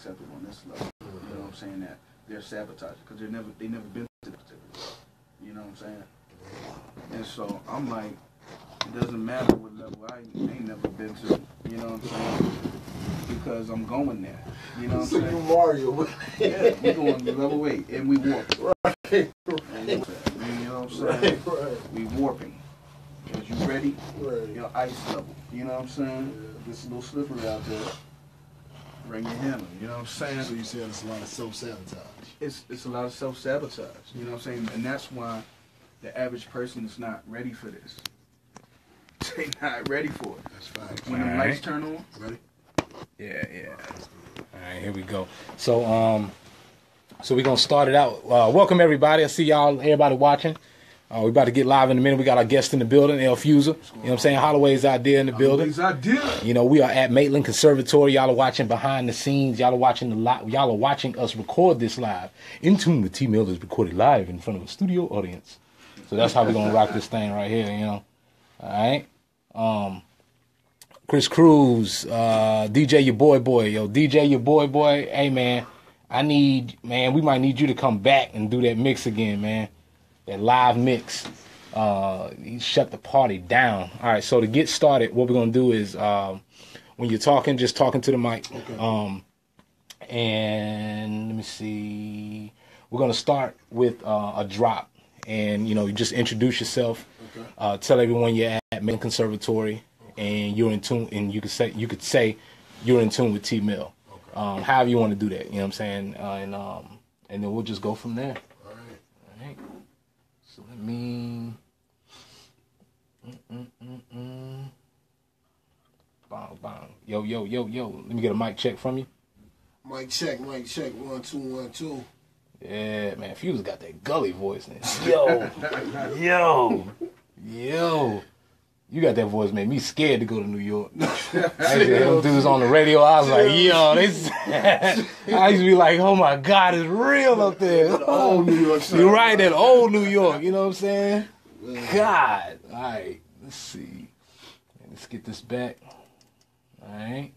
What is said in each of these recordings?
acceptable on this level. You know what I'm saying? That they're sabotaging because they're never they never been to this. You know what I'm saying? And so I'm like, it doesn't matter what level I ain't never been to. You know what I'm saying? Because I'm going there. You know what I'm So you saying? Mario. Yeah, we going to level eight and we warping. right, And you know what I'm saying? right, right, We warping. Cause you ready? right. Your ice level. You know what I'm saying? Yeah. This little slippery out there. Bring your hammer. You know what I'm saying? So you said it's a lot of self-sabotage. it's it's a lot of self sabotage. You know what I'm saying? And that's why the average person is not ready for this. They not ready for it. That's fine. When the Alright. lights turn on, Ready? Yeah, yeah. All right, here we go. So, um, so we're gonna start it out. Uh, welcome everybody. I see y'all, everybody watching. Uh, we about to get live in a minute. We got our guest in the building, El Fuser. You know what I'm saying? Holloway's out there in the building. These idea. You know, we are at Maitland Conservatory. Y'all are watching behind the scenes. Y'all are watching the li- Y'all are watching us record this live. In tune with T Mill is recorded live in front of a studio audience. So that's how we're gonna rock this thing right here. You know, all right. Um, Chris Cruz, uh, DJ your boy boy, yo, DJ your boy boy. Hey man, I need man. We might need you to come back and do that mix again, man. That live mix uh, he shut the party down. All right, so to get started, what we're gonna do is um, when you're talking, just talking to the mic. Um, and let me see, we're gonna start with uh, a drop, and you know, you just introduce yourself, Okay. uh, tell everyone you're at Main Conservatory, and you're in tune, and you could say you could say you're in tune with T Mill. Um, however you want to do that, you know what I'm saying, uh, and um, and then we'll just go from there. All right. All right. So let me. Mm-mm-mm-mm. Bang, bang. Yo, yo, yo, yo. Let me get a mic check from you. Mic check, mic check. One, two, one, two. Yeah, man. Fuse got that gully voice. Now. Yo, yo, yo. You got that voice, made me scared to go to New York. I hear them dudes on the radio. I was like, yo, this. I used to be like, oh my God, it's real up there. Oh, New York City. You're right, that old New York. You know what I'm saying? God. All right. Let's see. Let's get this back. All right.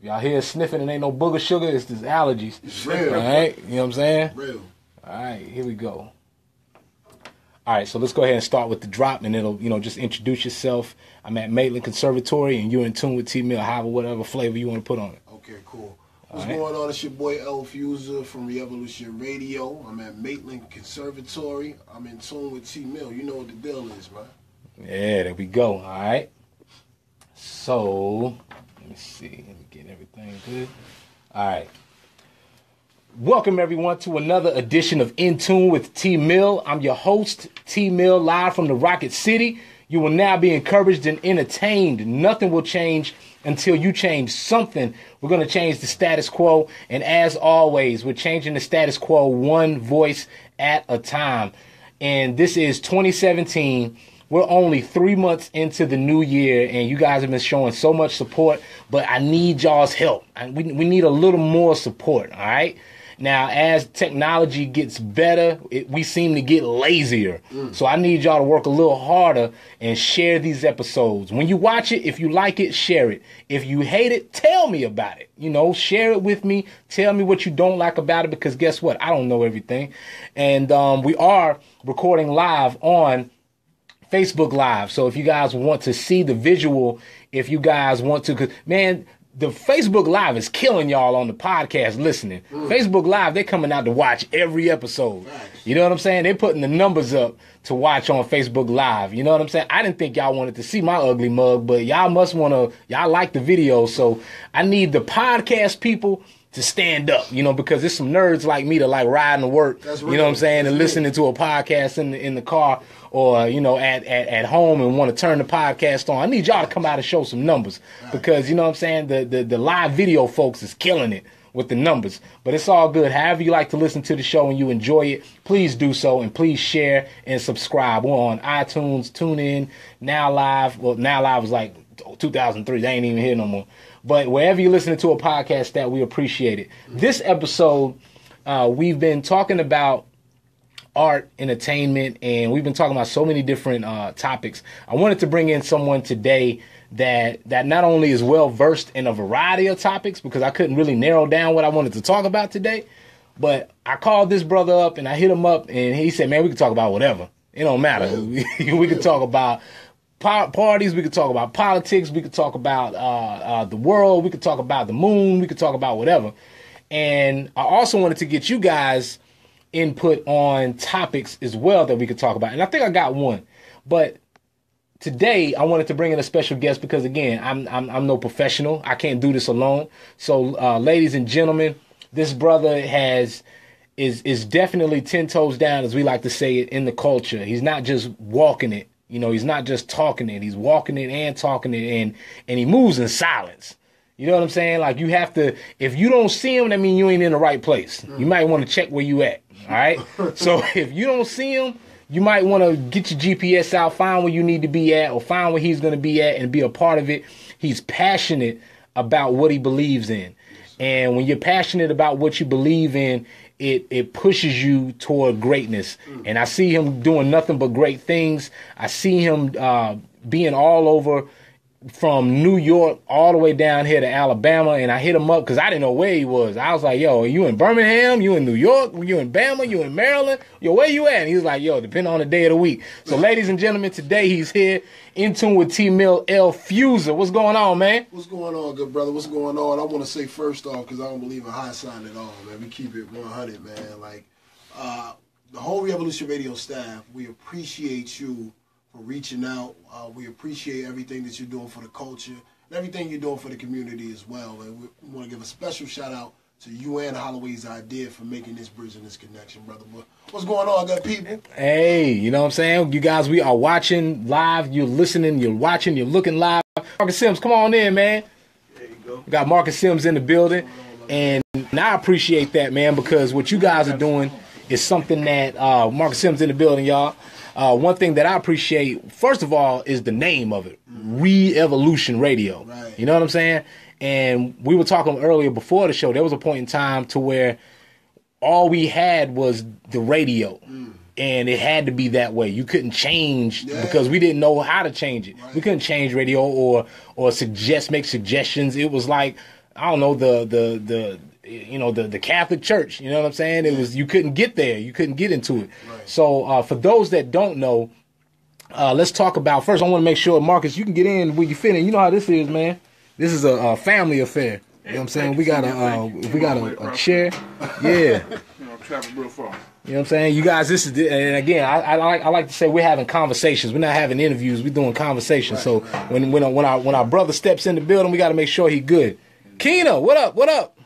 If y'all hear sniffing and ain't no booger sugar, it's just allergies. It's real. right. You know what I'm saying? Real. All right. Here we go. All right. So let's go ahead and start with the drop, and it'll you know just introduce yourself. I'm at Maitland Conservatory, and you're in tune with T Mill. However, whatever flavor you want to put on it. Okay, cool. What's right. going on? It's your boy El Fuser from Re-Evolution Radio. I'm at Maitland Conservatory. I'm in tune with T Mill. You know what the deal is, man. Yeah, there we go. All right. So, let me see. Let me get everything good. All right. Welcome, everyone, to another edition of In Tune with T Mill. I'm your host, T Mill, live from the Rocket City. You will now be encouraged and entertained. Nothing will change until you change something. We're going to change the status quo. And as always, we're changing the status quo one voice at a time. And this is 2017. We're only three months into the new year, and you guys have been showing so much support. But I need y'all's help. We, we need a little more support, all right? Now, as technology gets better, it, we seem to get lazier. So I need y'all to work a little harder and share these episodes. When you watch it, if you like it, share it. If you hate it, tell me about it. You know, share it with me. Tell me what you don't like about it because guess what? I don't know everything. And um, we are recording live on Facebook Live. So if you guys want to see the visual, if you guys want to, man, the Facebook Live is killing y'all on the podcast listening. Mm. Facebook Live, they're coming out to watch every episode. You know what I'm saying? They're putting the numbers up to watch on Facebook Live. You know what I'm saying? I didn't think y'all wanted to see my ugly mug, but y'all must want to, y'all like the video. So I need the podcast people to stand up, you know, because there's some nerds like me to like riding to work. That's you know what I'm saying? That's And real. listening to a podcast in the, in the car or, you know, at, at, at home and want to turn the podcast on. I need y'all to come out and show some numbers because, you know what I'm saying? The, the, the live video folks is killing it with the numbers, but it's all good. However you like to listen to the show and you enjoy it, please do so and please share and subscribe. We're on iTunes, TuneIn, Now Live. Well, Now Live was like 2003. They ain't even here no more. But wherever you're listening to a podcast, that we appreciate it. This episode, uh, we've been talking about art, entertainment, and we've been talking about so many different uh, topics. I wanted to bring in someone today that that not only is well versed in a variety of topics because I couldn't really narrow down what I wanted to talk about today, but I called this brother up and I hit him up and he said, "Man, we can talk about whatever. It don't matter. we can talk about." Parties. We could talk about politics. We could talk about uh, uh, the world. We could talk about the moon. We could talk about whatever. And I also wanted to get you guys input on topics as well that we could talk about. And I think I got one. But today I wanted to bring in a special guest because again, I'm I'm, I'm no professional. I can't do this alone. So, uh, ladies and gentlemen, this brother has is is definitely ten toes down, as we like to say it in the culture. He's not just walking it. You know, he's not just talking it. He's walking it and talking it, and and he moves in silence. You know what I'm saying? Like you have to. If you don't see him, that means you ain't in the right place. You might want to check where you at. All right. so if you don't see him, you might want to get your GPS out, find where you need to be at, or find where he's going to be at, and be a part of it. He's passionate about what he believes in, and when you're passionate about what you believe in, it it pushes you toward greatness. And I see him doing nothing but great things. I see him uh, being all over from New York all the way down here to Alabama, and I hit him up because I didn't know where he was. I was like, "Yo, are you in Birmingham? You in New York? You in Bama? You in Maryland? Yo, where you at?" And he was like, "Yo, depending on the day of the week." So, ladies and gentlemen, today he's here in tune with T Mill El Fuser. What's going on, man? What's going on, good brother? What's going on? I want to say first off because I don't believe in high sign at all, man. We keep it 100, man. Like uh, the whole Re-Evolution Radio staff, we appreciate you for reaching out. Uh, we appreciate everything that you're doing for the culture and everything you're doing for the community as well. And we, want to give a special shout out to you and Holloway's idea for making this bridge and this connection, brother. What's going on, good people? Hey, you know what I'm saying? You guys, we are watching live. You're listening. You're watching. You're looking live. Marcus Sims, come on in, man. There you go. We got Marcus Sims in the building. And, and I appreciate that, man, because what you guys are doing is something that uh, Marcus Sims in the building, y'all. Uh, one thing that I appreciate, first of all, is the name of it, Re-Evolution Radio. Right. You know what I'm saying? And we were talking earlier before the show. There was a point in time to where all we had was the radio. And it had to be that way. You couldn't change Yeah. because we didn't know how to change it. We couldn't change radio or or suggest make suggestions. It was like I don't know the the the you know the the Catholic Church. You know what I'm saying? It was you couldn't get there. You couldn't get into it. So uh, for those that don't know, uh, let's talk about first. I want to make sure Marcus, you can get in where you fit in. You know how this is, man. This is a, a family affair. You know what I'm saying? We got a uh, we got a, a chair. Yeah. You know, travel real far. You know what I'm saying? You guys, this is the, and again, I, I like I like to say we're having conversations. We're not having interviews. We're doing conversations. so when when when our when our brother steps in the building, we got to make sure he good. Keena, what up? What up?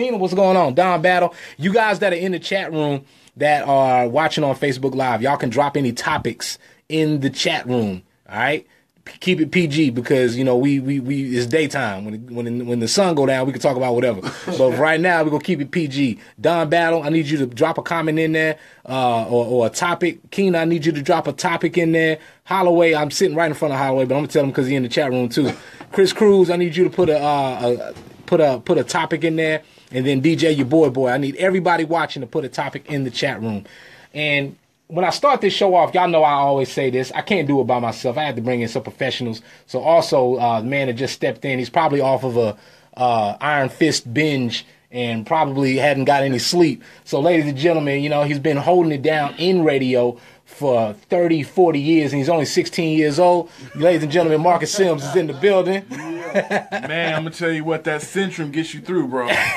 Keena, what's going on? Don Battle. You guys that are in the chat room that are watching on Facebook Live, y'all can drop any topics in the chat room. All right. P- Keep it PG because you know we we, we it's daytime when it- when when the sun go down we can talk about whatever. but right now we're gonna keep it PG. Don Battle, I need you to drop a comment in there uh, or or a topic. Keena, I need you to drop a topic in there. Holloway, I'm sitting right in front of Holloway, but I'm gonna tell him because he's in the chat room too. Chris Cruz, I need you to put a, uh, a put a put a topic in there, and then DJ your boy boy. I need everybody watching to put a topic in the chat room. And when I start this show off, y'all know I always say this. I can't do it by myself. I had to bring in some professionals. So also, uh, the man that just stepped in, he's probably off of a uh, Iron Fist binge and probably hadn't got any sleep. So, ladies and gentlemen, you know he's been holding it down in radio for 30, 40 years, and he's only 16 years old. Ladies and gentlemen, Marcus Sims is in the building. Man, I'm gonna tell you what that Centrum gets you through, bro.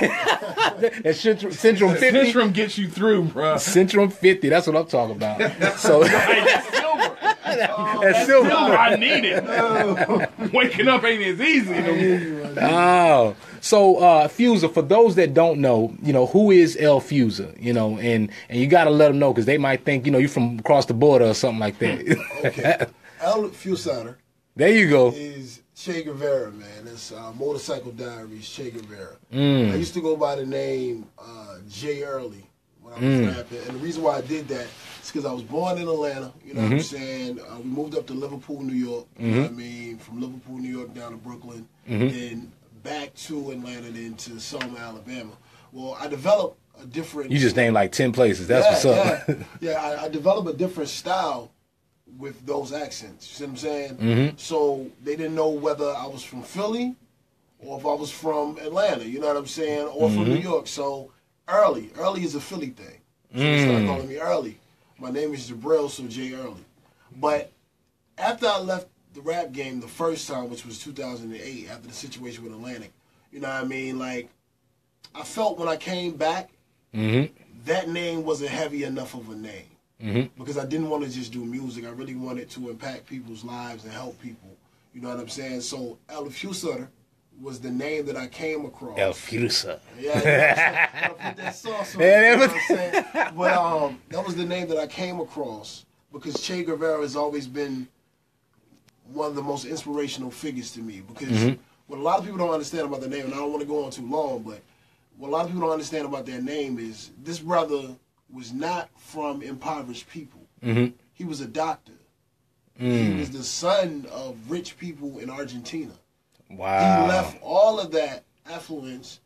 That's Centrum, Centrum 50. Centrum gets you through, bro. Centrum 50. That's what I'm talking about. So Hey, that's silver. that's silver. Silver, I need it. Waking up ain't as easy. no more. Oh, so uh, Fuser. For those that don't know, you know who is El Fuser. You know, and and you got to let them know because they might think you know you're from across the border or something like that. Okay. El Fusader there you go. is Che Guevara, man. It's uh, Motorcycle Diaries, Che Guevara. Mm. I used to go by the name uh, Jay Early when I was rapping. And the reason why I did that is because I was born in Atlanta, you know what I'm saying? Uh, we moved up to Liverpool, New York, you know what I mean? From Liverpool, New York down to Brooklyn, then back to Atlanta, then to Selma, Alabama. Well, I developed a different. You just named like ten places. That's what's up. Yeah, yeah I, I developed a different style with those accents. You see what I'm saying? Mhm. So they didn't know whether I was from Philly or if I was from Atlanta. You know what I'm saying? Or from New York. So early, early is a Philly thing. So they started calling me early. My name is Jabril, so Jay Early. But after I left the rap game the first time, which was 2008, after the situation with Atlantic, you know what I mean? Like, I felt when I came back, Mm-hmm. that name wasn't heavy enough of a name Mhm. because I didn't want to just do music. I really wanted to impact people's lives and help people. You know what I'm saying? So El Fuser was the name that I came across. El Fusa. Yeah, yeah. Put that sauce on you know what I'm saying? But um, that was the name that I came across because Che Guevara has always been one of the most inspirational figures to me. Because Mm-hmm. what a lot of people don't understand about the name, and I don't want to go on too long, but what a lot of people don't understand about their name is this brother was not from impoverished people. Mhm. He was a doctor. Mm. He was the son of rich people in Argentina. Wow. He left all of that affluence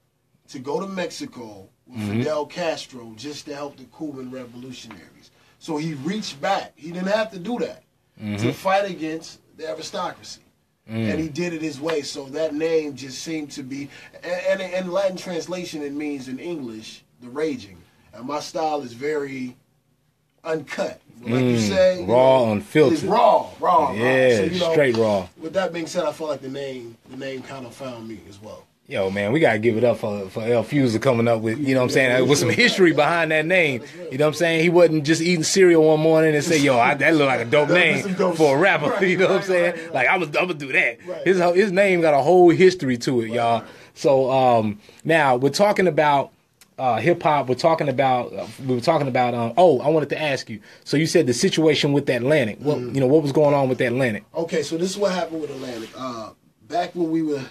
to go to Mexico with Mm-hmm. Fidel Castro just to help the Cuban revolutionaries. So he reached back. He didn't have to do that Mm-hmm. to fight against the aristocracy. Mm. And he did it his way. So that name just seemed to be, and in Latin translation, it means in English, the raging. And my style is very uncut. Like you Mm, say, you raw, know, unfiltered. It's raw, raw. raw. Yeah, So, you know, straight raw. with that being said, I feel like the name, the name kind of found me as well. Yo, man, we gotta give it up for for El Fuser coming up with, you know what I'm saying, with some history behind that name. You know what I'm saying? He wasn't just eating cereal one morning and say, "Yo, I, that look like a dope name dope for a rapper." Right, you know what I'm saying? right, right. Like I'm gonna, I'm gonna do that. Right. His his name got a whole history to it, y'all. So um, now we're talking about uh, hip hop. We're talking about uh, we were talking about. Um, oh, I wanted to ask you. So you said the situation with Atlantic. What Mm. you know? What was going on with Atlantic? Okay, so this is what happened with Atlantic. Uh, back when we were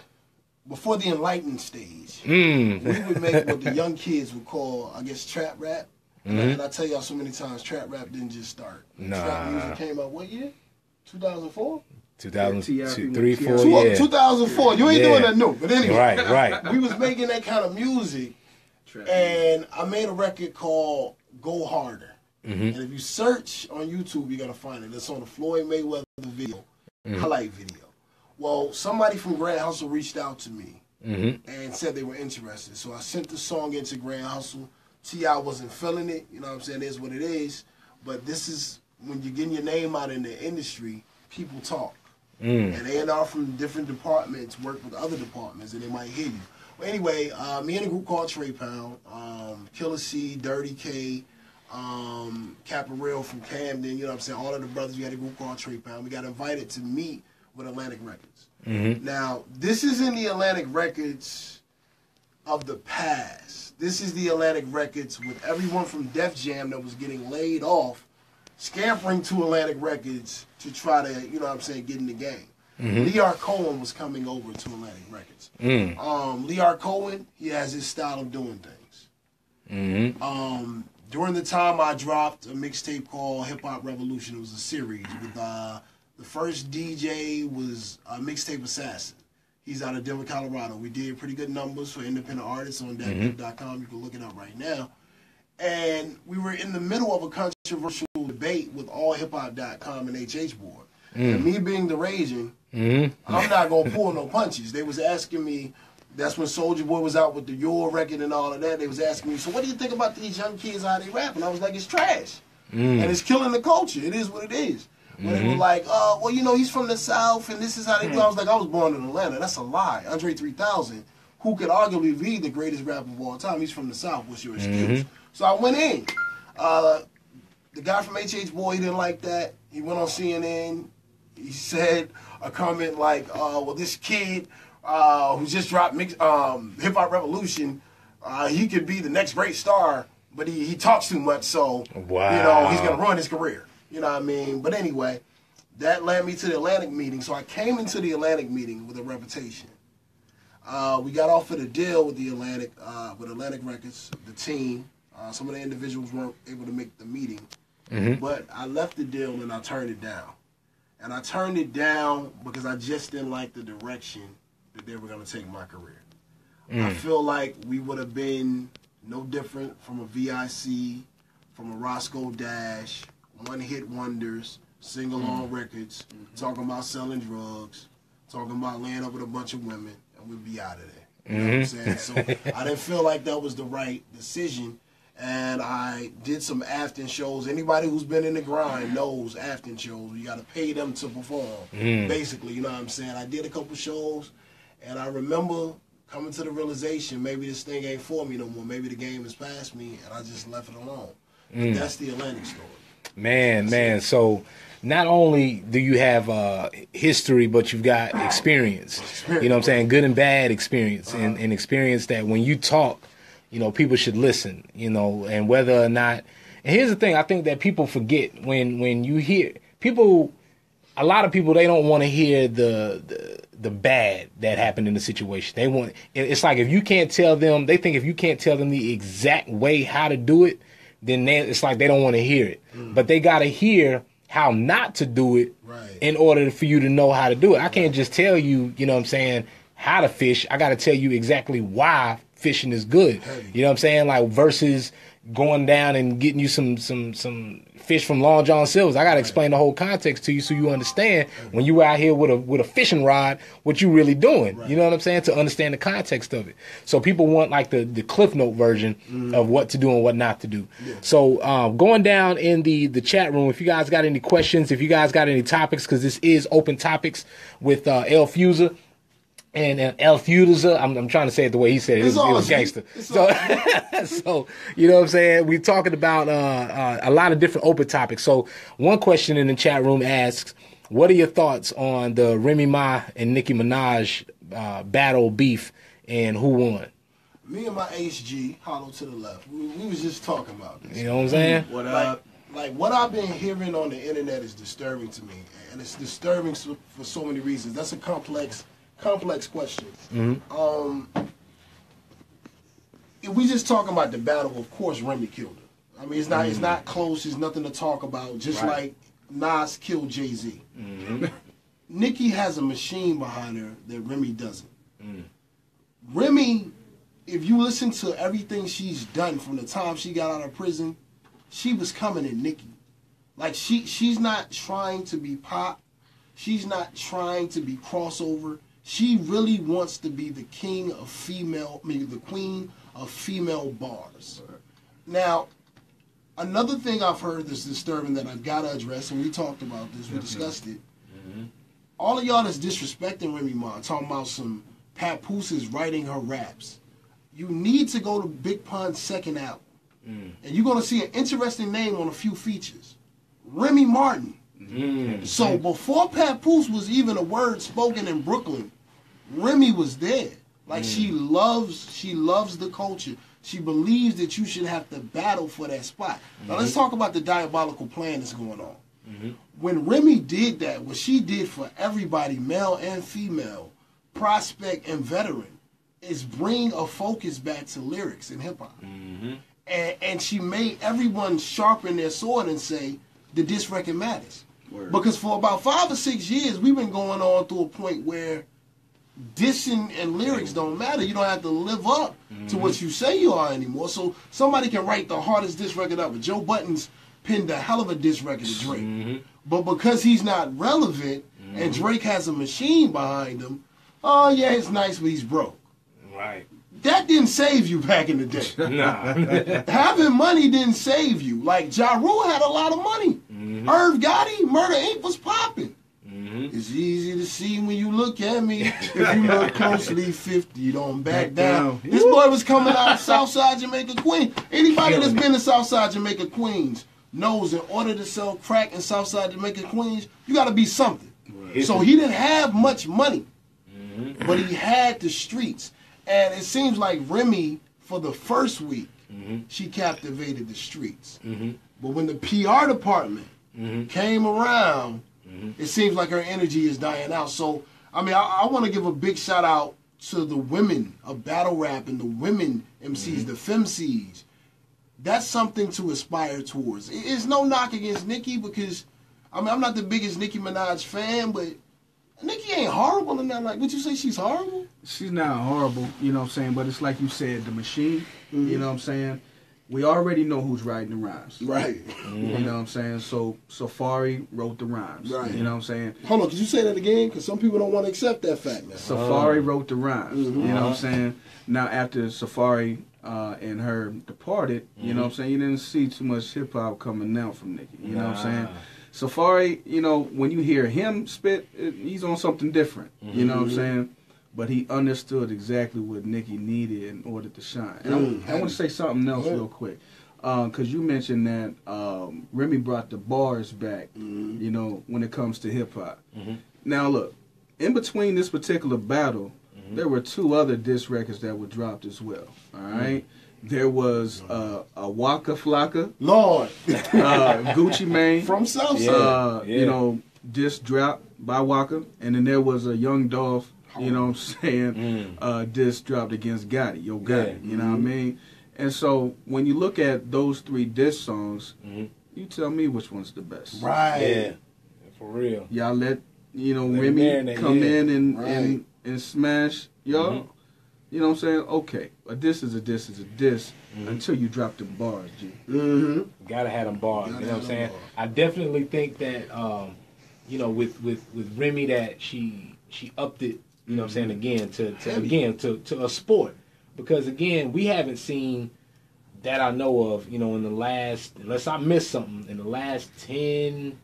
before the enlightened stage, Mm. we would make what the young kids would call, I guess, trap rap. And, I, and I tell y'all so many times, trap rap didn't just start. Mm-hmm. Nah. Trap music came out what year? 2004? 2002, TIP, three, four, Two- yeah. 2004. You ain't Yeah. doing that new. But anyway, Right, right. we was making that kind of music, Trap. and I made a record called Go Harder. Mm-hmm. And if you search on YouTube, you're gonna find it. It's on the Floyd Mayweather video, Mm-hmm. highlight video. Well, somebody from Grand Hustle reached out to me Mm-hmm. and said they were interested. So I sent the song into Grand Hustle. T.I. wasn't feeling it. You know what I'm saying? It is what it is. But this is when you're getting your name out in the industry, people talk. Mm. And A&R from different departments work with other departments and they might hear you. But anyway, uh, me and a group called Trey Pound, um, Killer C, Dirty K, um, Caparel from Camden, you know what I'm saying? All of the brothers, we had a group called Trey Pound. We got invited to meet with Atlantic Records. Now, this is in the Atlantic Records of the past. This is the Atlantic Records with everyone from Def Jam that was getting laid off, scampering to Atlantic Records to try to, you know what I'm saying, get in the game. Lyor Cohen was coming over to Atlantic Records. Mm. Um, Lyor Cohen, he has his style of doing things. Mm-hmm. Um, during the time I dropped a mixtape called Hip Hop Revolution, it was a series with uh, the first DJ was uh, Mixtape Assassin. He's out of Denver, Colorado. We did pretty good numbers for independent artists on datpiff.com. You can look it up right now. And we were in the middle of a controversial debate with allhiphop.com and HH Board. And me being the raging, Mm-hmm. I'm not gonna pull no punches. They was asking me. That's when Soulja Boy was out with the Your record and all of that. They was asking me, so what do you think about these young kids how they rap? And I was like, it's trash, and it's killing the culture. It is what it is. When they were like, uh, well, you know, he's from the South, and this is how they do. I was like, I was born in Atlanta. That's a lie. Andre 3000, who could arguably be the greatest rapper of all time, he's from the South. What's your excuse? So I went in. Uh, the guy from HH Boy he didn't like that. He went on CNN. He said a comment like, uh, "Well, this kid uh, who just dropped mix, um, Hip Hop Revolution, uh, he could be the next great star, but he, he talks too much, so you know he's gonna ruin his career." You know what I mean? But anyway, that led me to the Atlantic meeting. So I came into the Atlantic meeting with a reputation. Uh, we got off of the deal with the Atlantic, uh, with Atlantic Records, the team. Uh, some of the individuals weren't able to make the meeting, but I left the deal and I turned it down. And I turned it down because I just didn't like the direction that they were going to take my career. I mm. feel like we would have been no different from a VIC, from a Roscoe Dash, one hit wonders, single on mm. records, mm-hmm. talking about selling drugs, talking about laying up with a bunch of women, and we'd be out of there. You know what I'm mm-hmm. saying? So I didn't feel like that was the right decision. And I did some Afton shows. Anybody who's been in the grind knows Afton shows. You got to pay them to perform, mm. basically. You know what I'm saying? I did a couple shows, and I remember coming to the realization maybe this thing ain't for me no more. Maybe the game has passed me, and I just left it alone. But mm. that's the Atlantic story. Man, man. So not only do you have uh, history, but you've got experience. You know what I'm saying? Good and bad experience, and, uh-huh. and experience that when you talk, you know, people should listen. You know, and whether or not. And here's the thing: I think that people forget when when you hear people. A lot of people they don't want to hear the, the the bad that happened in the situation. They want it's like if you can't tell them, they think if you can't tell them the exact way how to do it, then they, it's like they don't want to hear it. Mm. But they got to hear how not to do it Right. in order for you to know how to do it. I can't just tell you, you know what I'm saying, how to fish. I got to tell you exactly why fishing is good. You know what I'm saying? Like versus going down and getting you some some some fish from Long John Silver's. I got to explain the whole context to you so you understand when you out here with a with a fishing rod what you really doing. You know what I'm saying? To understand the context of it. So people want like the the cliff note version of what to do and what not to do. So um, going down in the the chat room, if you guys got any questions, if you guys got any topics, because this is open topics with uh, El Fuser. And uh, El Fuser, I'm, I'm trying to say it the way he said it. It It's was, it was awesome. gangster. So, so you know what I'm saying? We're talking about uh, uh, a lot of different open topics. So one question in the chat room asks, "What are your thoughts on the Remy Ma and Nicki Minaj uh, battle beef, and who won?" Me and my HG, hollow to the left, we, we was just talking about this. You know what I'm saying? What like, up? like what I've been hearing on the internet is disturbing to me, and it's disturbing for so many reasons. That's a complex, complex question. Um, if we just talking about the battle, of course Remy killed her. I mean, it's not, it's not close. There's nothing to talk about. Just Right. like Nas killed Jay Z. Nicki has a machine behind her that Remy doesn't. Remy, if you listen to everything she's done from the time she got out of prison, she was coming at Nicki. Like she she's not trying to be pop. She's not trying to be crossover. She really wants to be the king of female, mean the queen of female bars. Now, another thing I've heard that's disturbing that I've got to address, and we talked about this, we discussed it. Mm-hmm. All of y'all that's disrespecting Remy Ma, talking about some Papoose is writing her raps. You need to go to Big Pun's second album. Mm. And you're going to see an interesting name on a few features. Remy Martin. Mm. So before Papoose was even a word spoken in Brooklyn, Remy was there. Like she mm. loves, she loves the culture. She believes that you should have to battle for that spot. Now let's mm-hmm. talk about the diabolical plan that's going on. Mm-hmm. When Remy did that, what she did for everybody, male and female, prospect and veteran, is bring a focus back to lyrics and hip hop. Mm-hmm. And, and she made everyone sharpen their sword and say, the diss record matters. Word. Because for about five or six years, we've been going on to a point where dissing and lyrics don't matter. You don't have to live up to what mm-hmm. you say you are anymore. So somebody can write the hardest diss record ever. Joe Budden pinned a hell of a diss record to Drake. Mm-hmm. But because he's not relevant and mm-hmm. Drake has a machine behind him, oh yeah, it's nice, but he's broke. Right. That didn't save you back in the day. Nah. Having money didn't save you. Like Ja Rule had a lot of money. Irv Gotti, Murder Inc. was popping. Mm-hmm. It's easy to see when you look at me. If you look closely, 50, don't back, Back down. down. This boy was coming out of Southside Jamaica, Queens. Anybody that's been to Southside Jamaica, Queens knows in order to sell crack in Southside Jamaica, Queens, you got to be something. So he didn't have much money, mm-hmm. but he had the streets. And it seems like Remy, for the first week, mm-hmm. she captivated the streets. But when the PR department came around, Mm-hmm. it seems like her energy is dying out. So, I mean, I, I want to give a big shout out to the women of battle rap and the women MCs, mm-hmm. the femcs. That's something to aspire towards. It- It's no knock against Nicki because, I mean, I'm not the biggest Nicki Minaj fan, but Nicki ain't horrible in that. Like, would you say she's horrible? she's not horrible, you know what I'm saying, but it's like you said, the machine, you mm-hmm. know what I'm saying? We already know who's writing the rhymes. Right. You know what I'm saying? So Safaree wrote the rhymes. Right. You know what I'm saying? Hold on, could you say that again? Because some people don't want to accept that fact now. Safaree wrote the rhymes. You know what Uh-huh. I'm saying? Now after Safaree uh, and her departed, you know what I'm saying, you didn't see too much hip hop coming out from Nicki. You know what I'm saying? Safaree, you know, when you hear him spit, it, he's on something different. You know what I'm saying? But he understood exactly what Nicki needed in order to shine. And Mm. I, I want to say something else Go ahead. real quick. Because you mentioned that um, Remy brought the bars back, Mm-hmm. you know, when it comes to hip hop. Now, look, in between this particular battle, there were two other diss records that were dropped as well. All right? There was uh, a Waka Flocka, Lord, uh, Gucci Mane, from Southside. Yeah. uh, yeah. you know, diss drop by Waka, and then there was a Young Dolph, you know what I'm saying, Mm. uh, diss dropped against Gotti, Yo Gotti, Yeah. you know what I mean? And so when you look at those three diss songs, Mhm. you tell me which one's the best. right. Yeah, for real. Y'all let you know Let Remy come yeah. in and, Right. and and smash y'all. Mhm. You know what I'm saying? Okay, a diss is a diss is a diss Mm-hmm. until you drop the bars, G. Mm-hmm. Gotta have them bars. Gotta you know what I'm saying? bars. I definitely think that um, you know, with with with Remy that she she upped it. You know what I'm saying? Again to, to again to to a sport because again we haven't seen that I know of. You know, in the last unless I missed something in the last ten.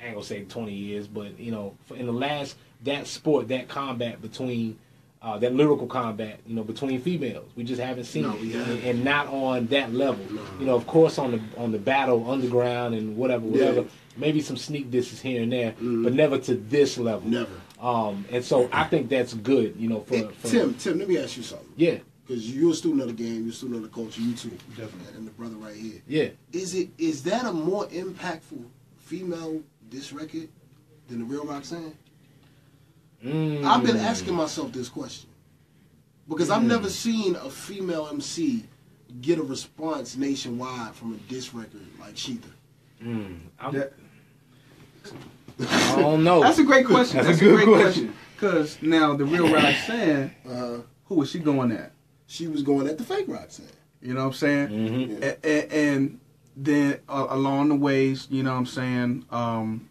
I ain't gonna say 20 years, but you know, for- in the last that sport, that combat between uh, that lyrical combat, you know, between females, we just haven't seen No, it, and, and not on that level. You know, of course, on the on the battle underground and whatever, whatever, Yeah. maybe some sneak disses here and there, Mhm. but never to this level. Never. Um, and so I think that's good. You know, for, Hey, for Tim, Tim, let me ask you something. yeah, Because you're a student of the game, you're a student of the culture, you too. Definitely. And the brother right here. yeah. Is it is that a more impactful female diss record than the real Roxanne? Mm. I've been asking myself this question. Because I've never seen a female MC get a response nationwide from a diss record like Shether. Mm. I'm- That- I don't know. That's a great question. That's That's, a a, good great question. question. Because now the real Roxanne, Uh, who was she going at? she was going at the fake Roxanne. You know what I'm saying? Mhm. Yeah. A- a- and then uh, along the ways, you know what I'm saying, um,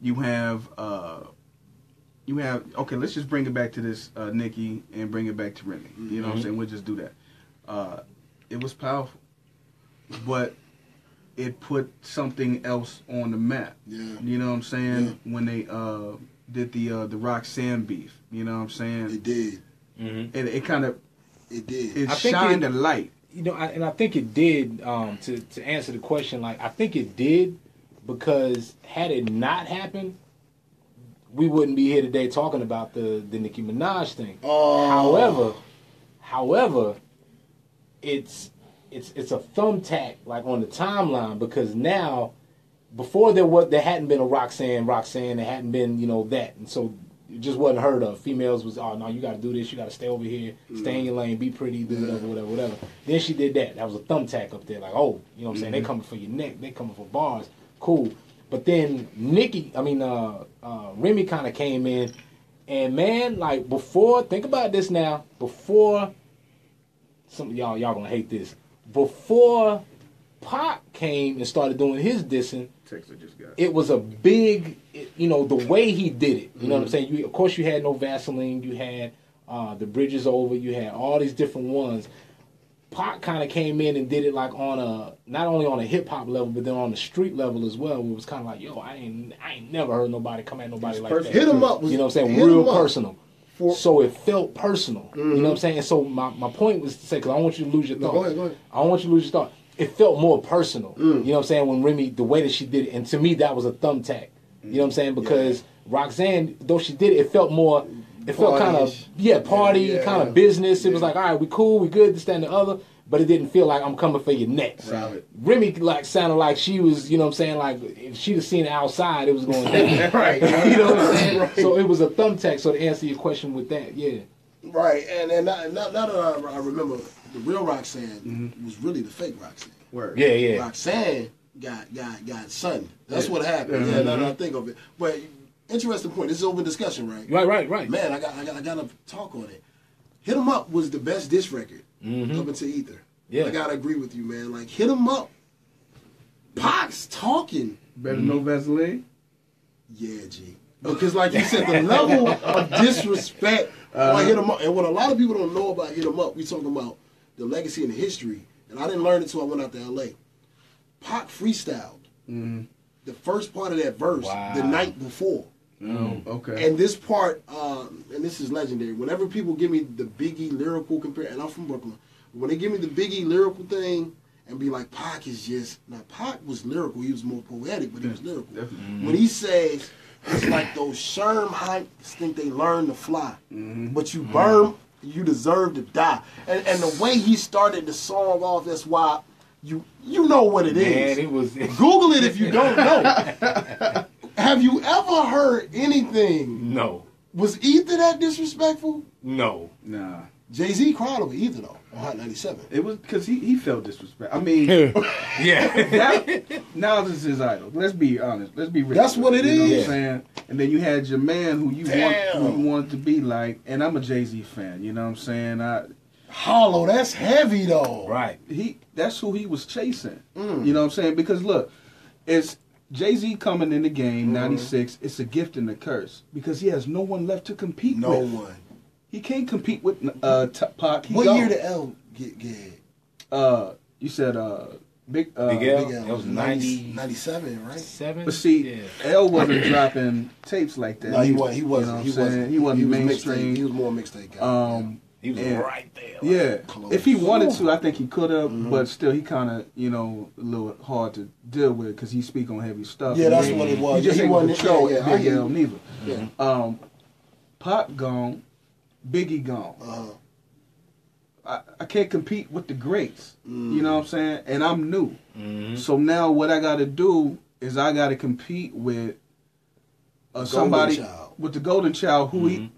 you have uh, you have okay. Let's just bring it back to this uh, Nicki and bring it back to Remy. You know what I'm Mhm. saying? We'll just do that. Uh, it was powerful, but it put something else on the map. Yeah. You know what I'm saying? When they uh, did the uh, the Roxanne beef. You know what I'm saying? It did. Mhm. It, it kind of It did. it I think shined it- a light. you know, I, and I think it did. Um, to to answer the question, like I think it did because had it not happened, we wouldn't be here today talking about the the Nicki Minaj thing. Oh. However, however, it's it's it's a thumbtack like on the timeline because now before there was there hadn't been a Roxanne Roxanne there hadn't been you know that. And so it just wasn't heard of. Females was oh no you got to do this. You got to stay over here. Stay in your lane. Be pretty. Do whatever whatever whatever. Then she did that. That was a thumbtack up there. Like oh you know what I'm saying? They coming for your neck. They coming for bars. Cool. But then Nicki I mean uh, uh Remy kind of came in. And man like before think about this now. Before some of y'all y'all gonna hate this. Before Pac came and started doing his dissing, Text I just got. it was a big, you know, the way he did it. You know what I'm saying? You, of course, you had no Vaseline. You had uh, the Bridge Is Over. You had all these different ones. Pac kind of came in and did it like on a not only on a hip hop level, but then on the street level as well. It was kind of like, yo, I ain't I ain't never heard nobody come at nobody It's like perfect. that. Hit 'em up was- You know what I'm saying? hit 'em Real up. For- so it felt personal. You know what I'm saying? And so my, my point was to say, because I don't want you to lose your No, thought. go ahead, go ahead. I don't want you to lose your thought. It felt more personal. Mm. You know what I'm saying? When Remy, the way that she did it, and to me that was a thumbtack. You know what I'm saying? Because Roxanne, though she did it, it felt more. It felt kind of yeah, party, Yeah, yeah, kind of yeah. business. It was like, all right, we cool, we good, this, that, and the other. But it didn't feel like I'm coming for your neck. Solid. Remy like sounded like she was, you know what I'm saying? Like if she'd have seen it outside, it was going down. Right. you know what I'm saying? Right. So it was a thumbtack. So to answer your question with that, yeah. Right, and and now, now now that I, I remember, the real Roxanne Mm-hmm. was really the fake Roxanne. Word. Yeah, yeah. Roxanne got got got son. That's Yeah. what happened. Yeah, now that I think of it. But interesting point. This is open discussion, right? Right, right, right. Man, I got I got I got to talk on it. Hit 'em up was the best diss record Mhm. up into Ether. Yeah. I gotta agree with you, man. Like hit him up. Pac's talking. Better know Vaseline. Yeah, G. Because like you said, the level of disrespect uh, hit him up. And what a lot of people don't know about hit him up, we talking about the legacy and the history. And I didn't learn it until I went out to LA. Pac freestyled the first part of that verse Wow. the night before. Oh, okay. And this part, um, and this is legendary. Whenever people give me the Biggie lyrical compare, and I'm from Brooklyn, when they give me the Biggie lyrical thing and be like, Pac is just now. Pac was lyrical. He was more poetic, but he was lyrical. When he says it's like those Sherm heights think they learn to fly, mm-hmm. but you mm-hmm. burn, you deserve to die. And and the way he started the song off, that's why you you know what it is. Man, it was. Google it if you don't know. Have you ever heard anything? no, Was Ether that disrespectful? no. nah. Jay Z cried over Ether though on Hot 97. It was because he, he felt disrespect. I mean, Yeah. Now this is his idol. Let's be honest. Let's be real. That's what it you Know what is. I'm saying? And then you had your man who you want who you wanted to be like. And I'm a Jay Z fan. You know what I'm saying? I Hollow, that's heavy though. right. he that's who he was chasing. Mm. You know what I'm saying? Because look, it's Jay Z coming in the game, Mm-hmm. '96. It's a gift and a curse because he has no one left to compete No with. No one. He can't compete with uh, T- Pac. He what gone. year did L get get? Uh, you said uh, big. Uh, Big L? Big L? That was 90 90 97, right? Seven. But see, yeah. L wasn't dropping tapes like that. No, he wasn't. He wasn't. know he I'm saying? wasn't. He wasn't was mainstream. mixtape. He was more mixtape guy. Um, he was and- right there. like- yeah. Close. If he wanted to, I think he could have, Mm-hmm. but still, he kind of, you know, a little hard to deal with because he speak on heavy stuff. Yeah, that's he- what it was. He just He ain't wasn't- control yeah, yeah, yeah, I Big hear L neither. yeah. Um, Pop gone, Biggie gone. Uh-huh. I, I can't compete with the greats. Mm. You know what I'm saying? And I'm new. Mhm. So now what I got to do is I got to compete with uh, somebody Child. with the golden child who he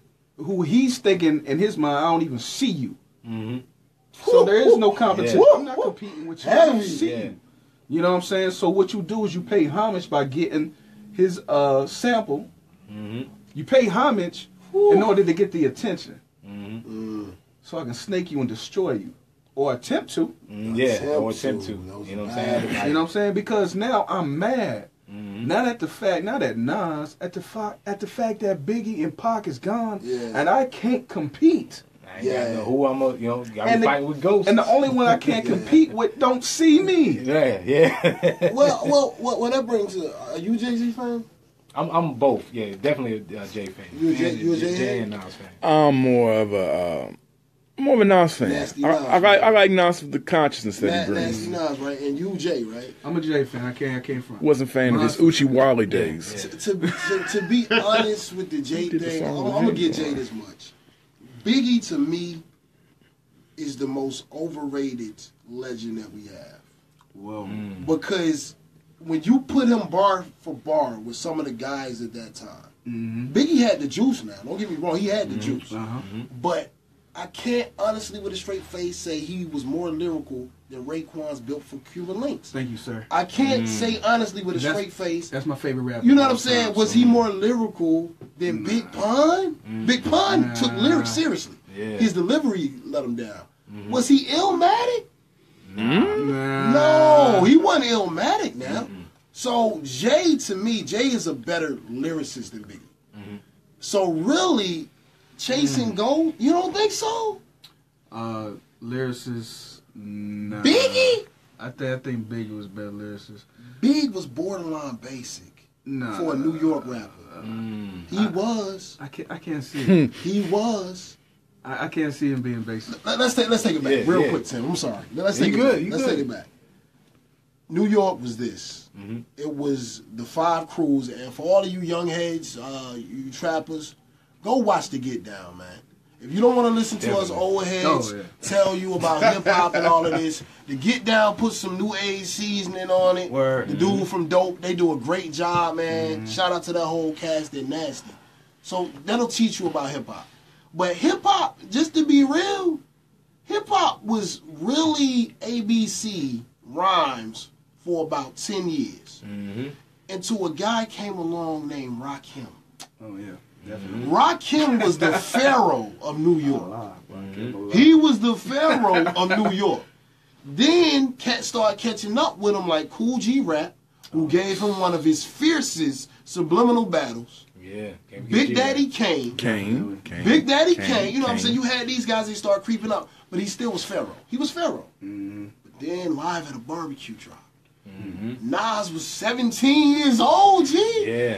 who he's thinking in his mind I don't even see you. Mhm. So there is no competition. Yeah. I'm not competing with you. I don't Heavy. see Yeah. you. You know what I'm saying? So what you do is you pay homage by getting his uh, sample. Mhm. You pay homage in order to get the attention, Mhm. Mm. so I can snake you and destroy you, or attempt to. Mm, Yeah. Attempt Or attempt to. to. You know what I'm saying? You know what I'm saying? Because now I'm mad. Mhm. Not at the fact, not at Nas, at the fact, at the fact that Biggie and Pac is gone, Yeah. and I can't compete. I Yeah. got no who I'm a, you know, got And me the- fighting with ghosts. And the only one I can't Yeah. compete with don't see me. yeah, yeah. well, well, well, well, that brings. Uh, are you Jay Z fan? I'm, I'm both. Yeah, definitely a uh, Jay fan. You a Jay- And you a Jay Jay head? and Nas fan. I'm more of a um, more of a Nas fan. Nasty I, Nas. I like I like Nas for the consciousness that Na- he brings. Nasty Nas, right? And you, Jay, right? I'm a Jay fan. I can't. I came from. Wasn't a fan of his Uchi Wally days. To, to, to, to be honest with the Jay did the thing, I'm, I'm gonna Jay. get Jay this much. Biggie to me is the most overrated legend that we have Whoa. Mm. because when you put him bar for bar with some of the guys at that time, Mm-hmm. Biggie had the juice. Now, don't get me wrong, he had the juice, Uh huh. but I can't honestly, with a straight face, say he was more lyrical than Raekwon's built for Cuban Linx. Thank you, sir. I can't mm. say honestly with a That's- straight face. That's my favorite rapper. You know what I'm saying? time, Was so- he more lyrical than Big Pun? Mm. Big Pun Nah. took lyrics seriously. Yeah. His delivery let him down. Mm-hmm. Was he illmatic? Nah. No, he wasn't illmatic now. So Jay, to me, Jay is a better lyricist than Biggie. Mm-hmm. So really, chasing gold, you don't think so? Uh, lyricist. Nah. Biggie? I, th- I think Biggie was better lyricist. Big was borderline basic Nah. for a New York rapper. Mm. He was. I can't. I can't see. it. He was. I, I can't see him being basic. Let- Let's take let's take it back Yeah, real yeah. quick, Tim. I'm sorry. Let's You take it good, back. you Let's good. take it back. New York was this. Mhm. It was the five crews, and for all of you young heads, uh, you trappers, go watch the Get Down, man. If you don't want to listen to us old heads Oh, yeah. tell you about hip hop and all of this, the Get Down put some new age seasoning on it. Word. The dude from Dope, they do a great job, man. Mm-hmm. Shout out to that whole cast. They're nasty. So that'll teach you about hip hop. But hip hop, just to be real, hip hop was really ABC rhymes for about 10 years. Mhm. Until a guy came along named Rakim. Oh yeah, definitely. Rakim was the pharaoh of New York. Alive, bro. He was the pharaoh of New York. Then cats started catching up with him like Kool G Rap, who gave him one of his fiercest subliminal battles. Yeah. Big Daddy Kane. Kane. Kane. Big Daddy Kane, Kane. You know what I'm saying? You had these guys, they start creeping up, but he still was Pharaoh. He was Pharaoh. Mm-hmm. But then live at a barbecue drop. Mm-hmm. Nas was 17 years old, G. Yeah.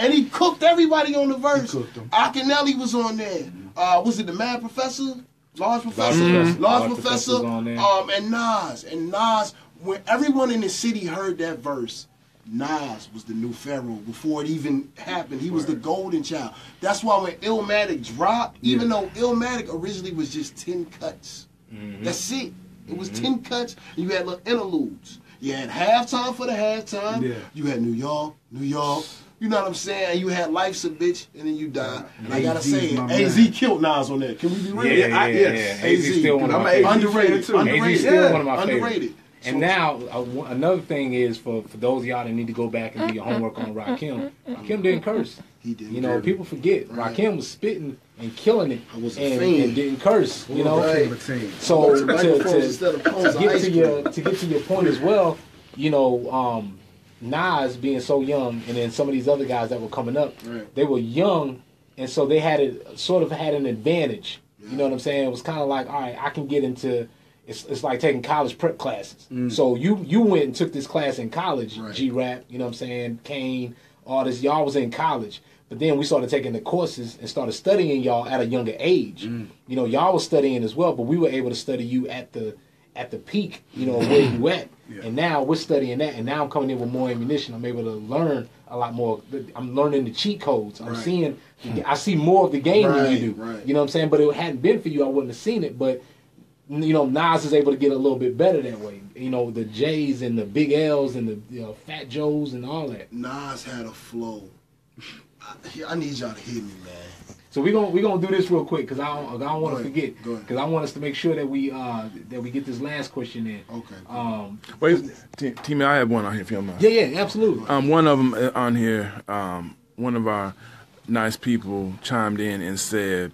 And he cooked everybody on the verse. cooked 'em. Akinyele was on there. Uh, was it the Mad Professor? Large Professor? Professor. Large Large Professor. Professor's. Um, and Nas. And Nas, when everyone in the city heard that verse, Nas was the new Pharaoh before it even happened. He was the golden child. That's why when Illmatic dropped, even though Illmatic originally was just 10 cuts, Mm-hmm. that's it. It was 10 cuts, and you had little interludes. You had halftime for the halftime. Yeah. You had New York, New York. You know what I'm saying? You had Life's a Bitch, and then you die. And I gotta say, AZ man. killed Nas on that. Can we be real? Yeah, yeah, I- yeah, yeah. AZ still one of I'm my favorites. Underrated. too. Underrated. AZ still one of my Underrated. favorites. And So- now, uh, another thing is for, for those of y'all that need to go back and do your homework on Rakim, Rakim didn't curse. He didn't You know, curse. people forget. Right. Rakim was spitting and killing it I was a and, fiend. and didn't curse. You know, Right. so to, Microphones to, instead of to of get to your to get to your point as well, you know, um, Nas being so young, and then some of these other guys that were coming up, Right. they were young, and so they had it sort of had an advantage. You know what I'm saying? It was kind of like, all right, I can get into. It's, it's like taking college prep classes. Mm. So you you went and took this class in college, Right. G Rap. You know what I'm saying? Kane, all this. Y'all was in college, but then we started taking the courses and started studying y'all at a younger age. Mm. You know, y'all was studying as well, but we were able to study you at the at the peak. You know where you at. And now we're studying that, and now I'm coming in with more ammunition. I'm able to learn a lot more. I'm learning the cheat codes. I'm Right. seeing, I see more of the game than you do. right. You know what I'm saying? But it hadn't been for you, I wouldn't have seen it. But you know, Nas is able to get a little bit better that way. You know, the J's and the Big L's and the you know, Fat Joes and all that. Nas had a flow. I, I need y'all to hear me, man. So we're gonna we gonna do this real quick because I don't I don't want to forget because I want us to make sure that we uh that we get this last question in. Okay. cool. Um, Wait, T- Timmy, I have one on here if you don't mind. yeah, yeah, absolutely. Um, one of them on here, um, one of our nice people chimed in and said,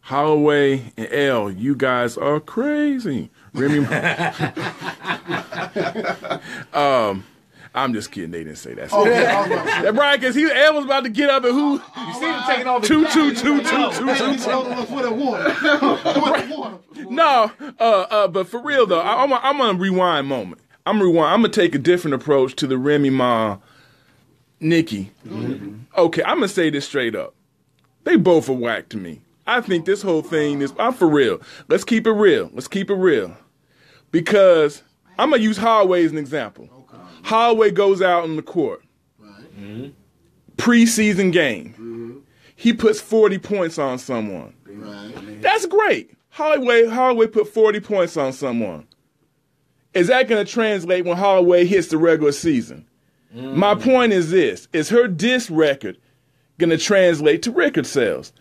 Holloway and L, you guys are crazy. Remy, um, I'm just kidding. They didn't say that. Okay, I was about to say- That Brian, because he L was about to get up and who? You see him taking all the Two, two, two, two, two, two, you told him for that water. For that water. No, uh, uh, but for real though, I, I'm, I'm on a rewind moment. I'm rewind. I'm gonna take a different approach to the Remy Ma, Nicki. Okay, I'm gonna say this straight up. They both are whack to me. I think this whole thing is. I'm for real. Let's keep it real. Let's keep it real. Because I'm gonna use Holloway as an example. Holloway goes out on the court, Right. preseason game. Mm-hmm. He puts 40 points on someone. Right. That's great. Holloway Holloway put 40 points on someone. Is that going to translate when Holloway hits the regular season? Mm. My point is this: is her disc record going to translate to record sales?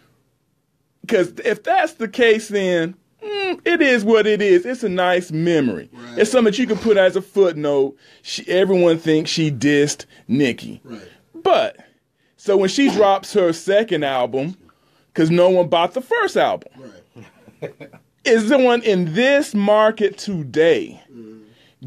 Because if that's the case, then mm, it is what it is. It's a nice memory. Right. It's something that you can put as a footnote. She, everyone thinks she dissed Nicki. Right. But so when she drops her second album, because no one bought the first album, Right. is someone in this market today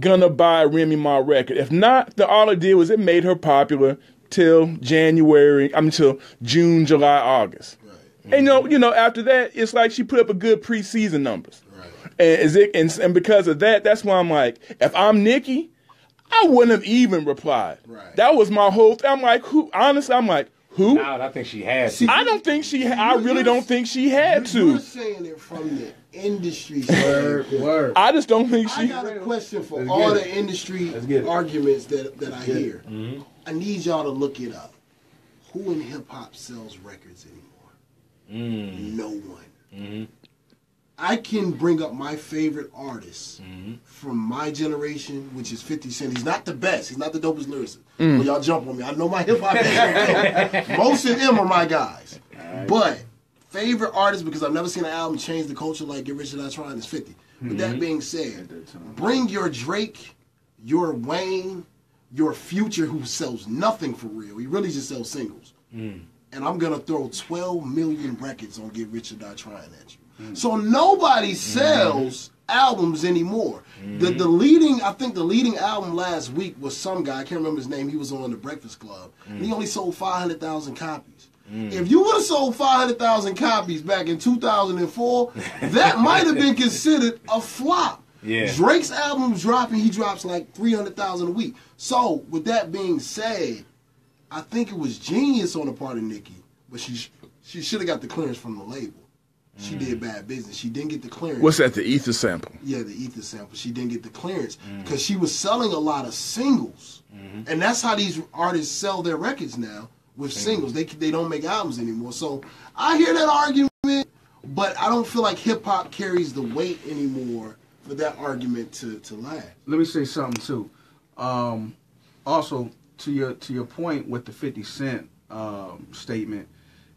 gonna buy Remy Ma record? If not, then all it did was it made her popular till January. I mean, till June, July, August. Right. And you know, you know, after that, it's like she put up a good preseason numbers. Right. And is it and, and because of that, that's why I'm like, if I'm Nicki, I wouldn't have even replied. Right. That was my whole thing. I'm like, who? Honestly, I'm like, who? Now I think she has. See, I don't think she. I really don't think she had You're to. saying it from the industry Word, word. I just don't think she. I got a question for Let's all get the industry Let's get it. arguments that, that I get it. hear. Mm-hmm. I need y'all to look it up. Who in hip hop sells records anymore? No one. I can bring up my favorite artists from my generation, which is 50 Cent. He's not the best. He's not the dopest lyricist. Mm. Well, y'all jump on me. I know my hip hop is Most of them are my guys. But favorite artist, because I've never seen an album change the culture like Get Rich or Die Trying, is 50. With that being said, bring your Drake, your Wayne, your Future, who sells nothing for real. He really just sells singles. And I'm gonna throw 12 million records on Get Rich or Die Trying at you. Mm. So nobody mm-hmm. sells albums anymore. The mm-hmm. the leading, I think the leading album last week was some guy. I can't remember his name. He was on the Breakfast Club. And he mm. only sold five hundred thousand copies. Mm. If you would have sold five hundred thousand copies back in two thousand and four, that might have been considered a flop. Yeah. Drake's album dropping. He drops like three hundred thousand a week. So with that being said, I think it was genius on the part of Nicki, but she she should have got the clearance from the label. She did mm. bad business. She didn't get the clearance. What's that? The ether sample. Yeah, the ether sample. She didn't get the clearance mm. because she was selling a lot of singles, mm-hmm. and that's how these artists sell their records now with singles. They they don't make albums anymore. So I hear that argument, but I don't feel like hip hop carries the weight anymore for that argument to to last. let me say something too. Um, also, to your to your point with the Fifty Cent um, statement,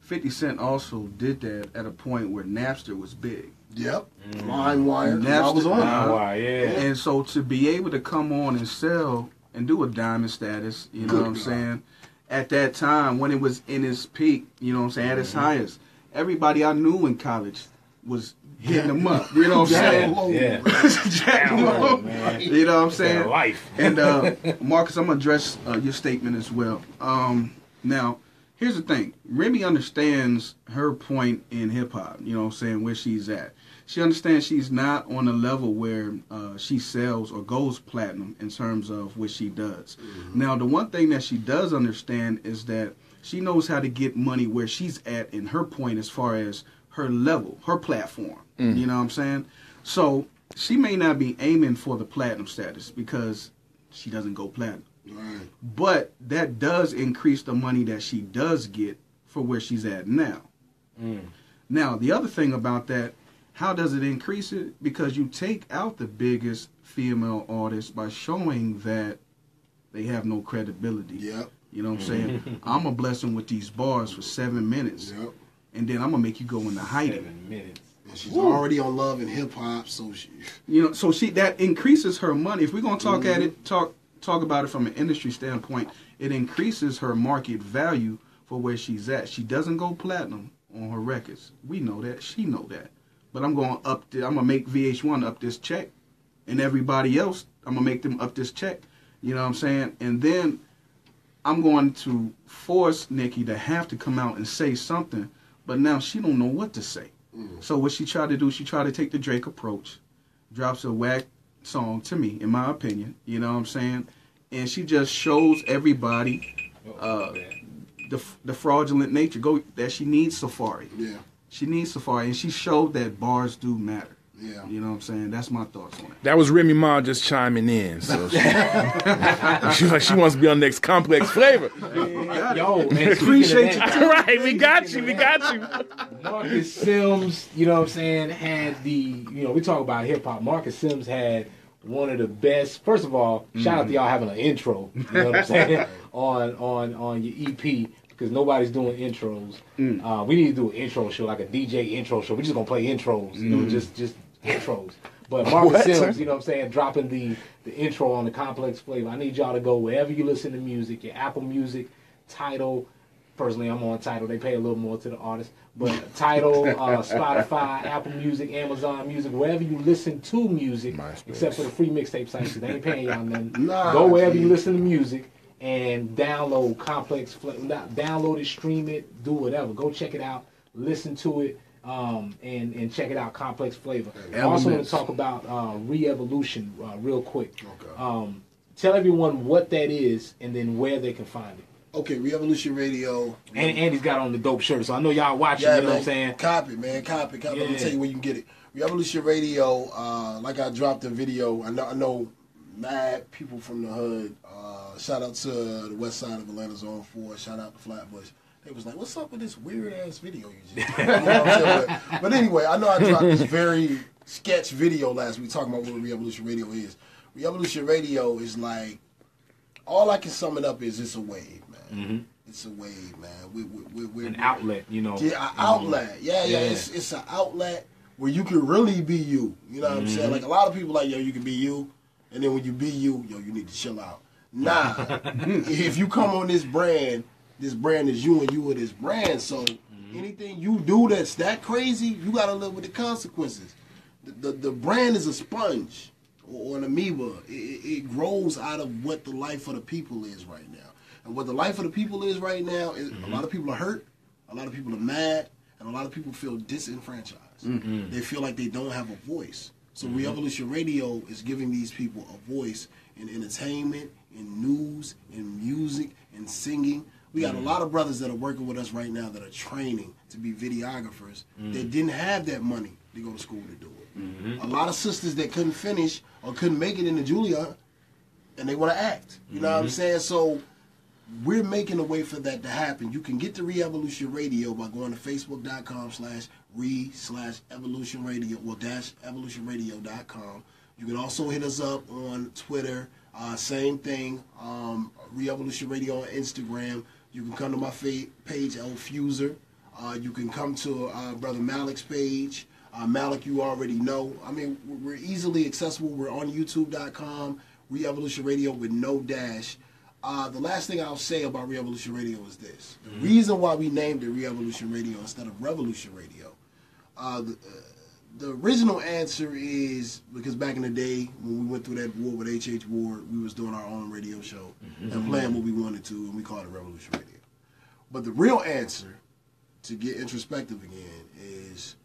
Fifty Cent also did that at a point where Napster was big, Yep, LimeWire. 'cause I Napster- was on. it. Uh, yeah. and so to be able to come on and sell and do a diamond status, you know Good what I'm God. saying? At that time when it was in its peak, you know what I'm saying, at its Mm-hmm. highest, everybody I knew in college was hitting them up. You know what I'm saying? Yeah. bro. Jack Down low, You know what I'm saying? Life. And uh, Marcus, I'm gonna address uh, your statement as well. Um, now, here's the thing: Remy understands her point in hip hop. You know, what I'm saying where she's at. She understands she's not on a level where uh, she sells or goes platinum in terms of what she does. Now, the one thing that she does understand is that she knows how to get money where she's at in her point as far as her level, her platform. Mm. You know what I'm saying? So she may not be aiming for the platinum status because she doesn't go platinum. Right. But that does increase the money that she does get for where she's at now. Mm. Now, the other thing about that, how does it increase it? Because you take out the biggest female artists by showing that they have no credibility. Yep. You know what I'm mm. saying? I'm gonna bless them with these bars for seven minutes, Yep. and then I'm gonna make you go into hiding. Seven minutes. And she's already on love and hip hop, so she. You know, so she that increases her money. If we're gonna talk at it, mm-hmm. talk talk about it from an industry standpoint, it increases her market value for where she's at. She doesn't go platinum on her records. We know that. She know that. But I'm going to up. The, I'm gonna make VH1 up this check, and everybody else, I'm gonna make them up this check. You know what I'm saying? And then I'm going to force Nicki to have to come out and say something. But now she don't know what to say. So what she tried to do, she tried to take the Drake approach, drops a whack song to me, in my opinion. You know what I'm saying? And she just shows everybody uh, the the fraudulent nature go that she needs Safaree. Yeah. She needs Safaree, and she showed that bars do matter. Yeah. You know what I'm saying? That's my thoughts on it. That was Remy Ma just chiming in. So she, she, like, she wants to be on next complex flavor. Yo, and Appreciate you. All right, we got you. We got you. Marcus Sims, you know what I'm saying, had the, you know, we talk about hip hop. Marcus Sims had one of the best. First of all, shout out to mm-hmm. y'all having an intro. You know what I'm saying on on on your EP because nobody's doing intros. Mm. Uh, we need to do an intro show like a DJ intro show. We're just gonna play intros, you know, mm-hmm. just just intros. But Marcus? Sims, you know what I'm saying, dropping the the intro on the complex flavor. I need y'all to go wherever you listen to music, your Apple Music, Tidal. Personally, I'm on Tidal. They pay a little more to the artist, but Tidal, uh, Spotify, Apple Music, Amazon Music, wherever you listen to music, MySpace. except for the free mixtape sites, they ain't paying y'all nothing. Nah, go wherever you listen to music and download Complex. Fla- not- Download it, stream it, do whatever. Go check it out, listen to it, um, and and check it out. Complex Flavor. I also want to talk about uh, Re-Evolution uh, real quick. Okay. Um, tell everyone what that is and then where they can find it. Okay, Revolution Radio. And Andy's got on the dope shirt, so I know y'all watching. Yeah, you know man. what I'm saying? Copy, man. Copy, copy. Let me tell you where you can get it. Revolution Radio. Uh, like I dropped a video. I know. I know. Mad people from the hood. Uh, shout out to the west side of Atlanta Zone Four. Shout out to Flatbush. They was like, "What's up with this weird ass video you just?" You know what I'm saying? But, but anyway, I know I dropped this very sketch video last week talking about what Revolution Radio is. Revolution Radio is like all I can sum it up is it's a wave, man. Mm-hmm. It's a wave, man. We, we, we, we're, An outlet, you know. yeah, an mm-hmm. outlet. Yeah, yeah. Yeah. It's it's an outlet where you can really be you. You know what I'm saying? Mm-hmm. Like a lot of people like, yo, you can be you, and then when you be you, yo, you need to chill out. Nah, if you come on this brand, this brand is you, and you are this brand. So mm-hmm. anything you do that's that crazy, you gotta live with the consequences. the, the brand is a sponge or an amoeba. It, it grows out of what the life of the people is right now. And what the life of the people is right now is a mm-hmm. lot of people are hurt, a lot of people are mad, and a lot of people feel disenfranchised. Mm-hmm. They feel like they don't have a voice. So Revolution Radio is giving these people a voice in entertainment, in news, in music, in singing. We got a lot of brothers that are working with us right now that are training to be videographers that didn't have that money to go to school to do it. A lot of sisters that couldn't finish or couldn't make it into Juilliard and they want to act. You know what I'm saying? So we're making a way for that to happen. You can get the Re-Evolution Radio by going to facebook.com slash re slash evolution radio, well dash evolutionradio.com. You can also hit us up on Twitter. Uh, same thing, um, Re-Evolution Radio on Instagram. You can come to my fa- page, El Fuser. Uh, you can come to uh, Brother Malik's page. Uh, Malik, you already know. I mean, we're easily accessible. We're on YouTube.com, Re-Evolution Radio with no dash. Uh, the last thing I'll say about Re-Evolution Radio is this: the reason why we named it Re-Evolution Radio instead of Revolution Radio. Uh, the, uh, the original answer is because back in the day when we went through that war with H.H. Ward, we was doing our own radio show and playing what we wanted to, and we called it Revolution Radio. But the real answer, to get introspective again, is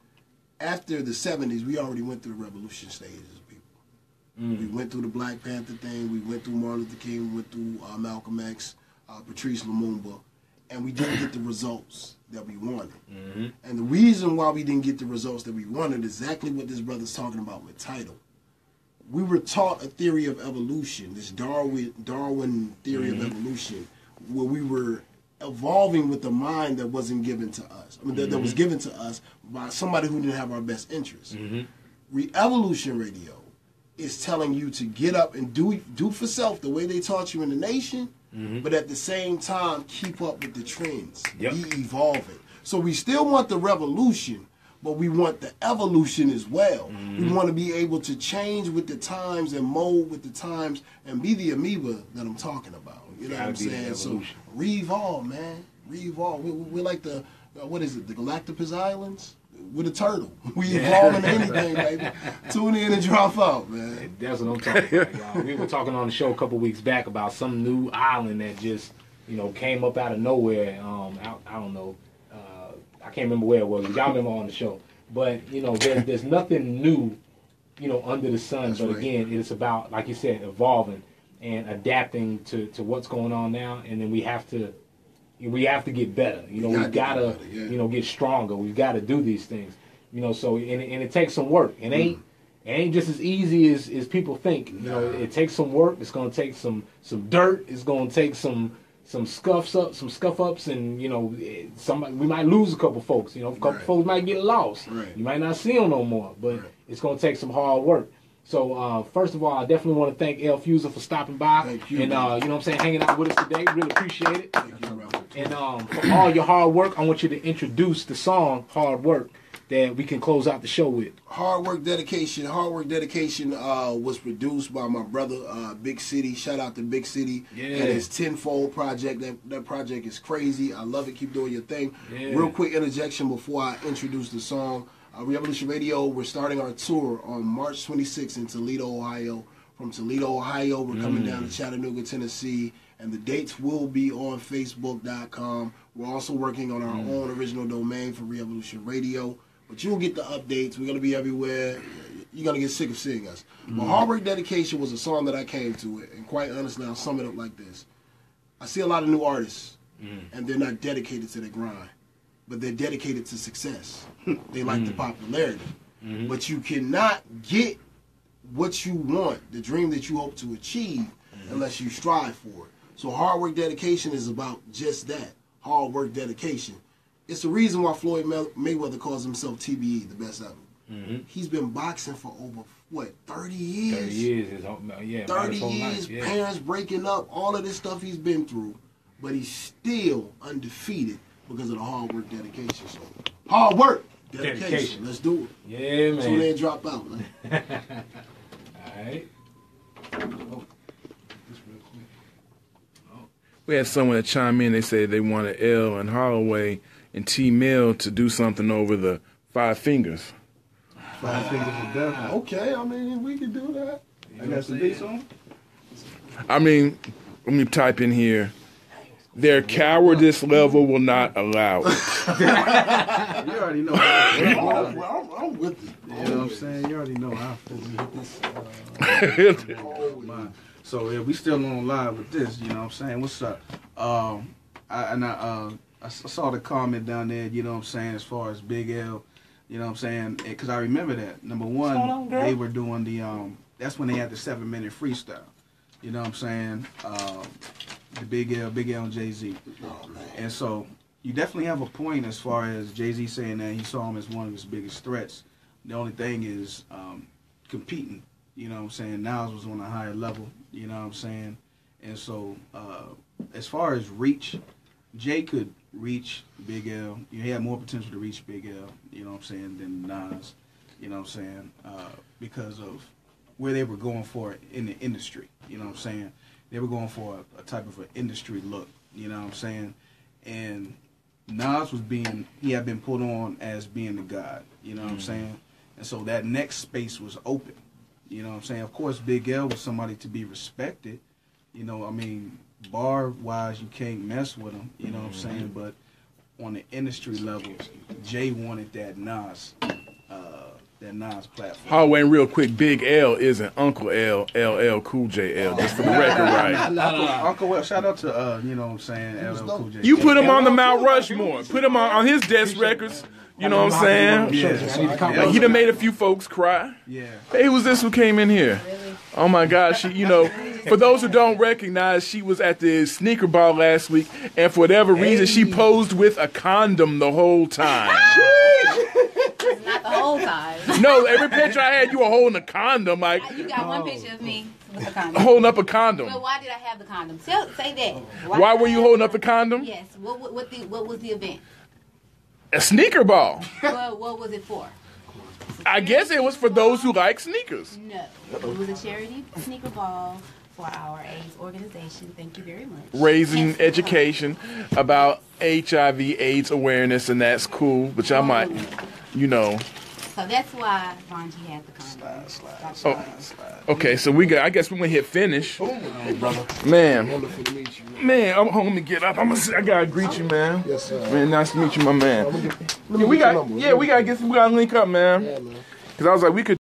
after the '70s, we already went through the revolution stages of people. We went through the Black Panther thing. We went through Martin Luther King. We went through uh, Malcolm X, uh, Patrice Lumumba, and we didn't get the results that we wanted. Mm-hmm. And the reason why we didn't get the results that we wanted exactly what this brother's talking about with title. We were taught a theory of evolution, this Darwin Darwin theory of mm-hmm. evolution, where we were evolving with a mind that wasn't given to us. I mean, that, that was mm-hmm. given to us by somebody who didn't have our best interests. Re-Evolution Radio is telling you to get up and do do for self the way they taught you in the nation, but at the same time keep up with the trends, Yep. be evolving. So we still want the revolution, but we want the evolution as well. We want to be able to change with the times and mold with the times and be the amoeba that I'm talking about. You know what I'm Gotta be the saying? So re-evolve, man, re-evolve. We, we- we're like the uh, what is it? The Galapagos Islands. With a turtle, we evolve into anything, baby. Tune in and drop out, man. That's what I'm talking about, y'all. We were talking on the show a couple weeks back about some new island that just, you know, came up out of nowhere. Um, I, I don't know. Uh, I can't remember where it was. Y'all remember on the show. But, you know, there's, there's nothing new, you know, under the sun. That's but right. again, it's about, like you said, evolving and adapting to, to what's going on now. And then we have to, we have to get better. You know, We gotta better, yeah. you know, get stronger. We've got to do these things. You know, so and, it- and it takes some work. It ain't it ain't just as easy as, as people think. You know, it takes some work. It's gonna take some some dirt. It's gonna take some some scuffs up, some scuff ups, and you know, somebody we might lose a couple folks. You know, a couple Right. folks might get lost. Right. You might not see them no more, but Right. it's gonna take some hard work. So uh, first of all, I definitely want to thank El Fuser for stopping by Thank you, and uh, you know what I'm saying, hanging out with us today. Really appreciate it. Thank you, brother. And um, for all your hard work, I want you to introduce the song "Hard Work" that we can close out the show with. Hard work dedication. Hard work dedication uh, was produced by my brother uh, Big City. Shout out to Big City Yeah. and his tenfold project. That that project is crazy. I love it. Keep doing your thing. Yeah. Real quick interjection before I introduce the song. Uh, Revolution Radio. We're starting our tour on March 26th in Toledo, Ohio. From Toledo, Ohio, we're coming down to Chattanooga, Tennessee, and the dates will be on Facebook.com. We're also working on our mm. own original domain for Revolution Radio. But you'll get the updates. We're gonna be everywhere. You're gonna get sick of seeing us. But mm. Hard Work Dedication was a song that I came to it, and quite honestly, I'll sum it up like this: I see a lot of new artists, mm. and they're not dedicated to their grind, but they're dedicated to success. they like the popularity, mm-hmm. but you cannot get what you want, the dream that you hope to achieve, mm-hmm. unless you strive for it. So hard work dedication is about just that. Hard work dedication. It's the reason why Floyd Mayweather calls himself TBE, the best ever. He's been boxing for over what, 30 years? Thirty years is uh, yeah, 30 his whole life, years, yeah. parents breaking up, all of this stuff he's been through, but he's still undefeated because of the hard work dedication. So hard work, dedication. Dedication. Let's do it. Yeah, Tune man. in, drop out. All right. We had someone that chime in. They said they wanted L and Holloway and T Mill to do something over the Five Fingers Five fingers of death. Okay, I mean, we can do that. I got some beats on. I mean, let me type in here. Their cowardice level will not allow it. You already know. How I feel. I'm, I'm, I'm with it. You know what I'm saying? You already know how I feel. Oh, Mine. So yeah, we still on live with this. You know what I'm saying? What's up? Um, I, and I, uh, I s- saw the comment down there. You know what I'm saying? As far as Big L, you know what I'm saying? Because I remember that. Number one, they were doing the. Um, that's when they had the seven minute freestyle. You know what I'm saying? Um, the Big L, Big L and Jay Z. Oh, man. And so you definitely have a point as far as Jay Z saying that he saw him as one of his biggest threats. The only thing is um, competing. You know what I'm saying? Nas was on a higher level. You know what I'm saying? And so uh, as far as reach, Jay could reach Big L. You had more potential to reach Big L. You know what I'm saying? Than Nas. You know what I'm saying? Uh, because of where they were going for in the industry. You know what I'm saying? They were going for a, a type of an industry look. You know what I'm saying? And Nas was being he had been put on as being the god. You know what I'm saying? And so that next space was open. You know what I'm saying? Of course, Big L was somebody to be respected. You know, I mean, bar wise, you can't mess with him. You know what I'm saying? But on the industry level, Jay wanted that Nas, uh, that Nas platform. Holloway, real quick. Big L isn't Uncle L, LL Cool J L. Just for the record, right? Uncle, Uncle Will, shout out to uh, you know what I'm saying, LL Cool J. You put him on the Mount Rushmore. Put him on, on his desk records. You know what I'm saying? Yeah, He done made a few folks cry. yeah. Hey, who's this who came in here? Oh my gosh, she, you know, for those who don't recognize, she was at the sneaker ball last week, and for whatever reason, she posed with a condom the whole time. Not the whole time. No, every picture I had, you were holding a condom, like You got one oh. picture of me with a condom. holding up a But condom. why did I have the condom? Tell, say that. Why did were you holding up the condom? Yes. What, what, what, the, what was the event? A sneaker ball. what, what was it for? I guess it was for those who like sneakers. No. It was a charity sneaker ball for our AIDS organization. Thank you very much. Raising education about HIV AIDS awareness, and that's cool, which I might, you know. So that's why Bonji had the condom. Oh, okay, so we got. I guess we're gonna hit finish, Hey, brother. man. Wonderful to meet you. Man. Man, I'm home to get up. I'm gonna, I gotta greet you, man. Yes, sir. Man, nice to meet you, my man. Let me Yeah, we got. Yeah, we gotta get. We gotta link up, man. Yeah, man. Cause I was like, we could